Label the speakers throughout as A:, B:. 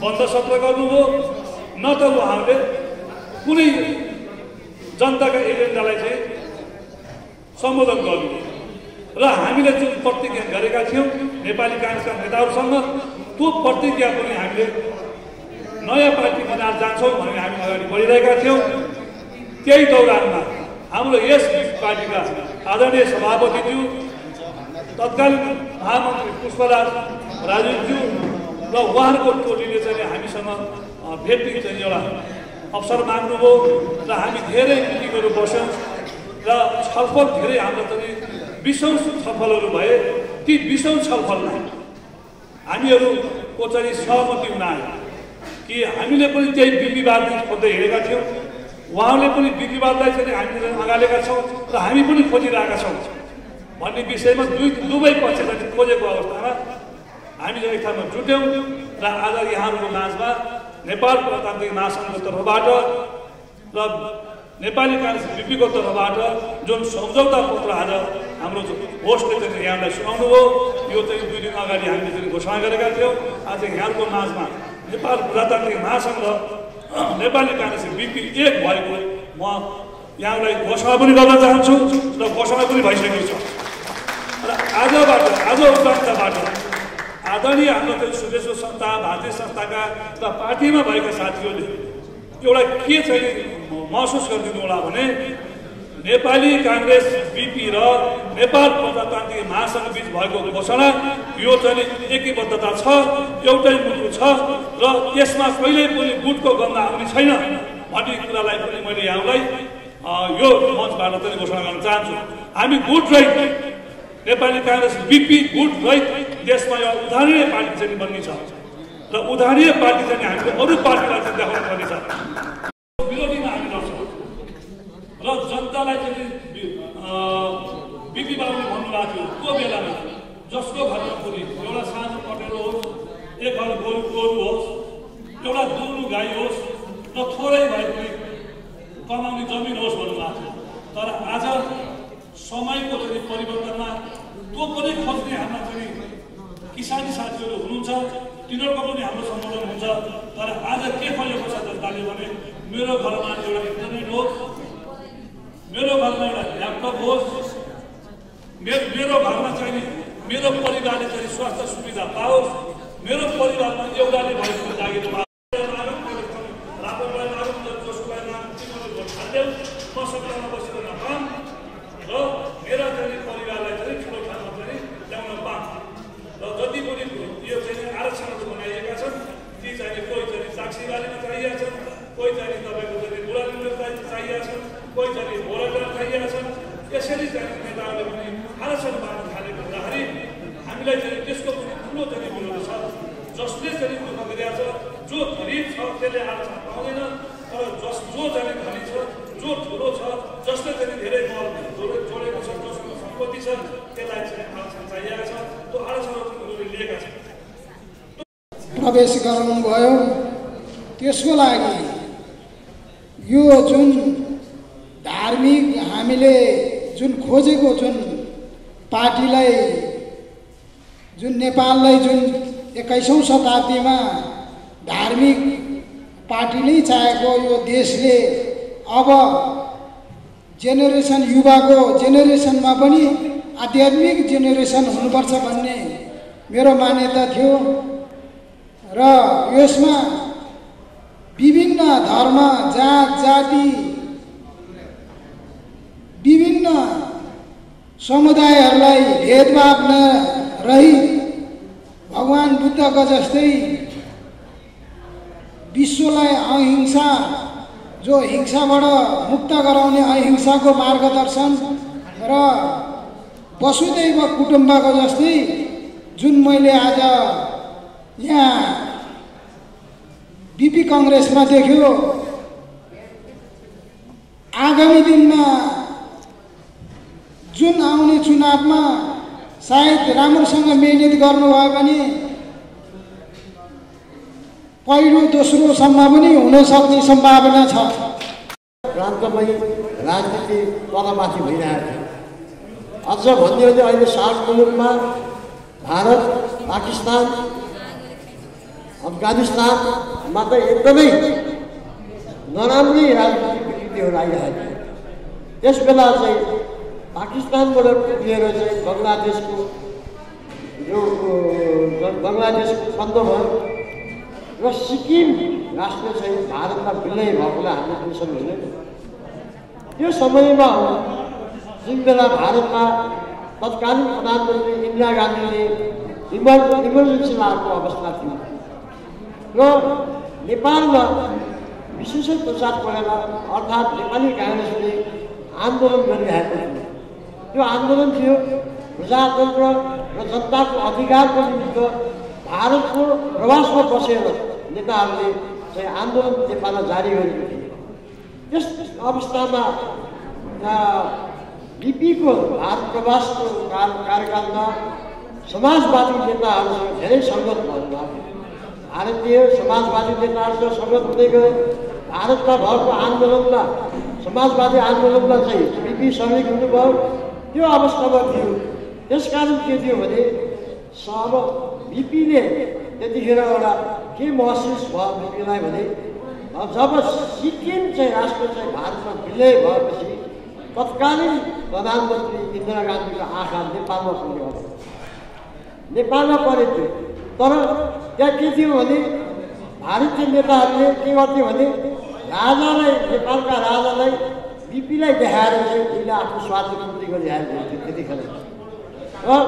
A: बन्द सत्र गर्नुभयो न त उहाँले कुनै जनताका एजेन्डालाई चाहिँ सम्बोधन गर्नु र हामीले जुन प्रतिज्ञा गरेका थियौँ नेपाली काङ्ग्रेसका नेताहरूसँग त्यो प्रतिज्ञा पनि हामीले नयाँ पार्टी बनाएर जान्छौँ भनेर हामी अगाडि बढिरहेका थियौँ। त्यही दौरानमा हाम्रो यस पार्टीका आदरणीय सभापतिज्यू तत्कालीन महामन्त्री पुष्पराज राजीवज्यू र उहाँहरूको टोलीले चाहिँ हामीसँग भेट्ने चाहिँ एउटा अवसर माग्नुभयो र हामी धेरै मिटिङहरू बस्यौँ र छलफल धेरै हाम्रो चाहिँ बिसौँ छलफलहरू भए ती बिसौँ छलफलमा हामीहरूको चाहिँ सहमति हुन आयो कि हामीले पनि त्यही विवाद खोज्दै हिँडेका थियौँ। उहाँले पनि विवादलाई चाहिँ हामीले अगालेका छौँ र हामी पनि खोजिरहेका छौँ। भन्ने विषयमा दुई दुवै पक्षलाई खोजेको अवस्थामा हामी चाहिँ एक ठाउँमा जुट्यौँ र आज यहाँहरूको माझमा नेपाल प्रजातान्त्रिक महासङ्घको तर्फबाट र नेपाली काङ्ग्रेस बिपीको तर्फबाट जुन सम्झौता पत्र आज हाम्रो होस्टले चाहिँ यहाँलाई सुनाउनु भयो यो चाहिँ दुई दिन अगाडि हामीले चाहिँ घोषणा गरेका थियौँ आज यहाँहरूको माझमा नेपाल प्रजातान्त्रिक महासङ्घ नेपाली काङ्ग्रेस बिपी एक भएको म यहाँलाई घोषणा पनि गर्न चाहन्छु र घोषणा पनि भइसकेको छ र आजबाट आज उपरान्तबाट आदरणीय हाम्रो चाहिँ सुदेश्वर संस्था भारतीय संस्थाका र पार्टीमा भएका साथीहरूले एउटा के चाहिँ महसुस गरिदिनु होला भने नेपाली काङ्ग्रेस बिपी र नेपाल प्रजातान्त्रिक महासङ्घ बिच भएको घोषणा यो चाहिँ एकीबद्धता छ एउटै मुलुक छ र यसमा कहिल्यै पनि गुटको गन्ध आउने छैन भन्ने कुरालाई पनि मैले यहाँलाई यो मञ्चबाट चाहिँ घोषणा गर्न चाहन्छु। हामी गुट रहित नेपाली काङ्ग्रेस बिपी गुट रहित देशमा एउटा उदाहरणीय पार्टी चाहिँ बन्ने छ र उदाहरणीय पार्टी चाहिँ हामीले अरू पार्टीलाई चाहिँ देखाउनु पर्नेछ विरोधीमा हामी लड्छौँ र जनतालाई चाहिँ बिपी बाबुले भन्नुभएको थियो त्यो बेलामा जसको घरमा पनि एउटा सानो कटेरो होस् एक घर गोरु गोरु होस् एउटा दुर्नु गाई होस् र थोरै भए पनि कमाउने जमिन होस् भन्नुभएको थियो तर आज समयको चाहिँ परिवर्तनमा त्यो पनि खोज्ने हाम्रा चाहिँ किसानी साथीहरू हुनुहुन्छ तिनीहरूको पनि हाम्रो सम्बोधन हुन्छ तर आज के खोजेको छ जनताले भने मेरो घरमा एउटा इन्टरनेट होस् मेरो घरमा एउटा ल्यापटप होस् मेरो मेरो घरमा चाहिँ मेरो परिवारले चाहिँ स्वास्थ्य सुविधा पाओस् मेरो परिवारमा एउटाले भएको पाओस् ल्याउन पाऊँ र जति पनि यो चाहिँ आरक्षणहरू बनाइएका छन् ती चाहिँ कोही चाहिँ साक्षीबारीमा चाहिएका छन् कोही चाहिँ तपाईँको चाहिँ बुढालिन्डर चाहिएका छन् कोही चाहिँ भोरटर चाहिएका छन् यसरी चाहिँ नेताहरूले पनि आरक्षण बाँड्न थालेको हुँदाखेरि हामीलाई चाहिँ त्यसको पनि ठुलो चाहिँ विरोध छ जसले चाहिँ दुःख गरिरहेको छ जो गरिब छ त्यसले आरक्षण पाउँदैन तर जस जो चाहिँ धनी छ जो ठुलो छ जसले चाहिँ धेरै मल जोडे जोडेको छ जसको सम्पत्ति छ त्यसलाई चाहिँ आरक्षण चाहिएको छ त्यो आरक्षणहरू चाहिँ उनीहरूले लिएका छन्
B: प्रवेश गराउनुभयो त्यसको लागि यो जुन धार्मिक हामीले जुन खोजेको जुन पार्टीलाई जुन नेपाललाई जुन एक्काइसौँ शताब्दीमा धार्मिक पार्टी नै चाहेको यो देशले अब जेनेरेसन युवाको जेनेरेसनमा पनि आध्यात्मिक जेनेरेसन हुनुपर्छ भन्ने मेरो मान्यता थियो। र यसमा विभिन्न धर्म जात जाति विभिन्न समुदायहरूलाई भेदभाव नरही भगवान् बुद्धको जस्तै विश्वलाई अहिंसा जो हिंसाबाट मुक्त गराउने अहिंसाको मार्गदर्शन र वसुदैव कुटुम्बको जस्तै जुन मैले आज यहाँ बिपी कङ्ग्रेसमा देख्यो। आगामी दिनमा जुन आउने चुनावमा सायद राम्रोसँग मिहिनेत गर्नुभयो भने पहिलो दोस्रोसम्म पनि हुन सक्ने सम्भावना छ।
C: प्रान्तमै राजनीति तलमाथि भइरहेको थियो अझ भन्यो भने अहिले सार्क मुलुकमा भारत पाकिस्तान अफगानिस्तानमा त एकदमै नराम्रै राजनीतिक विकृतिहरू आइरहेको थियो। त्यस बेला चाहिँ पाकिस्तानबाट उठिएर चाहिँ बङ्गलादेशको अ, बङ्गलादेशको भयो र सिक्किम राष्ट्र चाहिँ भारतमा विलय भएकोलाई हामीले टेन्सन हुँदैन त्यो समयमा हो जुन बेला भारतमा तत्कालीन प्रधानमन्त्री इन्दिरा गान्धीले इमर इमर्जेन्सी लागेको अवस्था थियो र नेपालमा विशेष प्रसाद परेर अर्थात् नेपाली काङ्ग्रेसले आन्दोलन गरिरहेको थियो। त्यो आन्दोलन थियो प्रजातन्त्र र जनताको अधिकारको निमित्त भारतको प्रवासमा बसेर नेताहरूले चाहिँ आन्दोलन नेपालमा जारी गरेको थियो। त्यस अवस्थामा बिपीको भारत प्रवासको काल कार्यकालमा समाजवादी नेताहरूसँग धेरै सङ्गत भयो भारतीय समाजवादी नेताहरूसँग सङ्गत हुँदै गयो भारतमा भएको आन्दोलनमा समाजवादी आन्दोलनमा चाहिँ बिपी श्रमिक हुनुभयो। त्यो अवस्थामा थियो। त्यसकारण के थियो भने अब बिपीले त्यतिखेर एउटा के महसुस भयो बिपीलाई भने जब सिक्किम चाहिँ राष्ट्र चाहिँ भारतमा विलय भएपछि तत्कालीन प्रधानमन्त्री इन्दिरा गान्धीको आँखा नेपालमा पऱ्यो नेपालमा परेको थियो। तर त्यहाँ के थियो भने भारतीय नेताहरूले के गर्थ्यो भने राजालाई नेपालका राजालाई बिपीलाई देखाएर चाहिँ उनले आफ्नो स्वार्थ पूर्ति गरिरहेको थियो त्यतिखेर र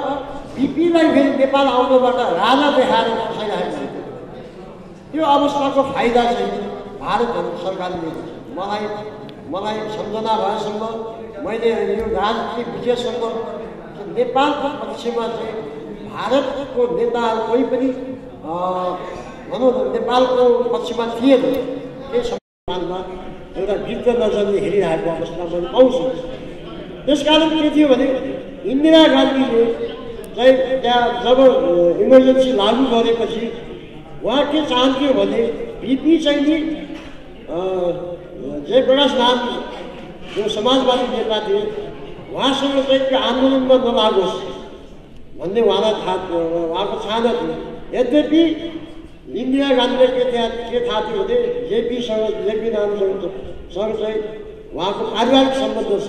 C: बिपीलाई फेरि नेपाल आउनुबाट राजा देखाएर फसाइरहेको थियो त्यो अवस्थाको फाइदा चाहिँ भारतहरू सरकारले मलाई मलाई सम्झना भएसम्म मैले यो राजनीतिक विजयसम्म नेपालको पक्षमा चाहिँ भारतको नेताहरू कोही पनि भनौँ न नेपालको पक्षमा थिएन। त्यही सम्मानमा एउटा गिर्द नजरले हेरिरहेको अवस्था मैले पाउँछु। त्यसकारण के थियो भने इन्दिरा गान्धीले चाहिँ त्यहाँ जब इमर्जेन्सी लागू गरेपछि उहाँ के चाहन्थ्यो भने बिपी चाहिँ नि जयप्रकाश नाम जो समाजवादी नेता थिए उहाँसँग चाहिँ त्यो आन्दोलनमा नलागोस् भन्ने उहाँलाई थाहा थियो उहाँको चाहना थियो यद्यपि इन्दिरा गान्धीले के त्यहाँ के थाहा थियो भने जेपीसँग जेपी नामसँग सँग चाहिँ उहाँको पारिवारिक सम्बन्ध छ।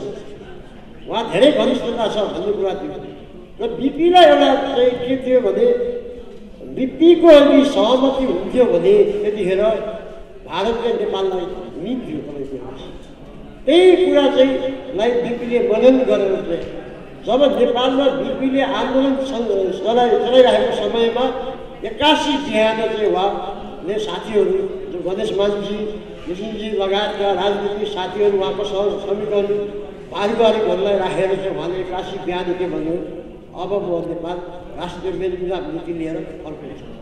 C: उहाँ धेरै घनिष्ठता छ भन्ने कुरा थियो। र बिपीलाई एउटा चाहिँ के थियो भने बिपीको यदि सहमति हुन्थ्यो भने त्यतिखेर भारतले नेपाललाई मिल्थ्यो तपाईँको त्यही कुरा चाहिँ लाई बिपीले मनन गरेर चाहिँ जब नेपालमा बिपीले आन्दोलन चलाइ चलाइरहेको समयमा एक्कासी बिहान चाहिँ उहाँले साथीहरू जो गणेश मानजी घिसिङजी लगायतका राजनीतिक साथीहरू उहाँको समीकरण पारिवारिकहरूलाई राखेर चाहिँ उहाँले एक्कासी बिहान के भन्यो अब म नेपाल राष्ट्रिय नीति लिएर फर्किनेछु